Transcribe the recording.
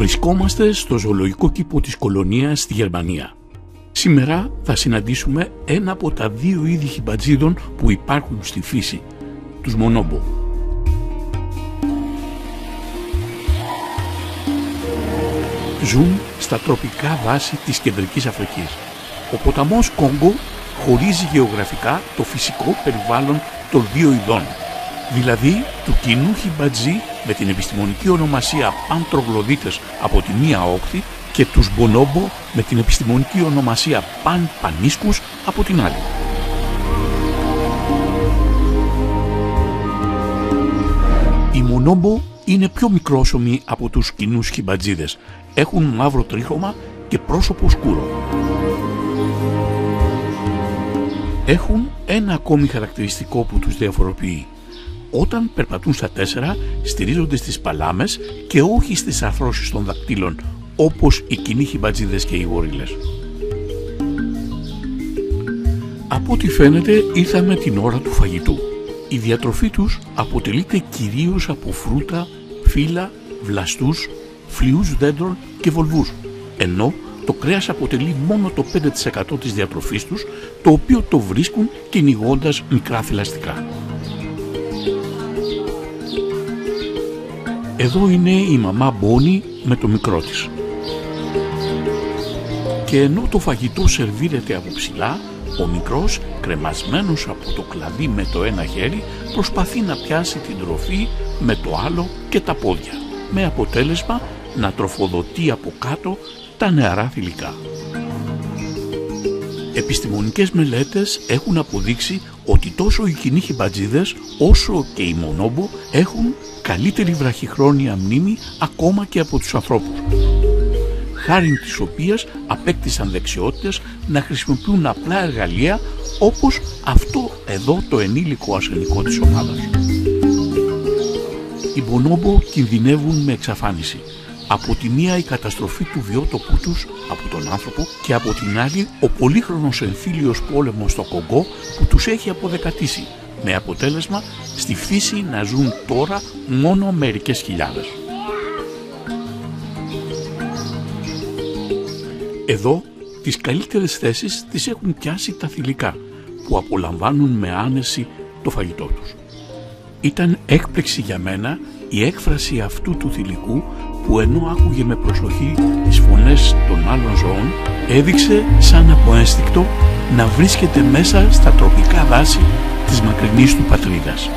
Βρισκόμαστε στο ζωολογικό κήπο της κολονίας στη Γερμανία. Σήμερα θα συναντήσουμε ένα από τα δύο είδη χιμπατζίδων που υπάρχουν στη φύση, τους μονόμπο. Ζουν στα τροπικά δάση της Κεντρικής Αφρικής. Ο ποταμός Κόγκο χωρίζει γεωγραφικά το φυσικό περιβάλλον των δύο ειδών, δηλαδή του κοινού χιμπατζή με την επιστημονική ονομασία παντρογλωδίτες από τη μία όχθη και τους μπονόμπο με την επιστημονική ονομασία παν πανίσκους από την άλλη. Οι μονόμπο είναι πιο μικρόσωμοι από τους κοινούς χιμπατζίδες. Έχουν μαύρο τρίχωμα και πρόσωπο σκούρο. Έχουν ένα ακόμη χαρακτηριστικό που τους διαφοροποιεί. Όταν περπατούν στα τέσσερα, στηρίζονται στις παλάμες και όχι στις αρθρώσεις των δακτύλων, όπως οι κοινοί χιμπατζίδες και οι γορίλες. Από ό,τι φαίνεται ήρθαμε την ώρα του φαγητού. Η διατροφή τους αποτελείται κυρίως από φρούτα, φύλλα, βλαστούς, φλοιούς δέντρων και βολβούς, ενώ το κρέας αποτελεί μόνο το 5% της διατροφής τους, το οποίο το βρίσκουν κυνηγώντας μικρά θηλαστικά. Εδώ είναι η μαμά Μπόνι με το μικρό της. Και ενώ το φαγητό σερβίρεται από ψηλά, ο μικρός, κρεμασμένος από το κλαδί με το ένα χέρι, προσπαθεί να πιάσει την τροφή με το άλλο και τα πόδια, με αποτέλεσμα να τροφοδοτεί από κάτω τα νεαρά θηλυκά. Επιστημονικές μελέτες έχουν αποδείξει ότι τόσο οι κοινοί χιμπατζίδες όσο και οι μονόμπο έχουν καλύτερη βραχυχρόνια μνήμη ακόμα και από τους ανθρώπους χάρη της οποίας απέκτησαν δεξιότητες να χρησιμοποιούν απλά εργαλεία όπως αυτό εδώ το ενήλικο ασθενικό της ομάδας. Οι μπονόμπο κινδυνεύουν με εξαφάνιση. Από τη μία η καταστροφή του βιότοπου τους από τον άνθρωπο και από την άλλη ο πολύχρονος εμφύλιος πόλεμος στο Κογκό που τους έχει αποδεκατήσει με αποτέλεσμα στη φύση να ζουν τώρα μόνο μερικές χιλιάδες. Εδώ τις καλύτερες θέσεις τις έχουν πιάσει τα θηλυκά που απολαμβάνουν με άνεση το φαγητό τους. Ήταν έκπληξη για μένα η έκφραση αυτού του θηλυκού που ενώ άκουγε με προσοχή τις φωνές των άλλων ζώων έδειξε σαν από ένστικτο να βρίσκεται μέσα στα τροπικά δάση της μακρινής του πατρίδας.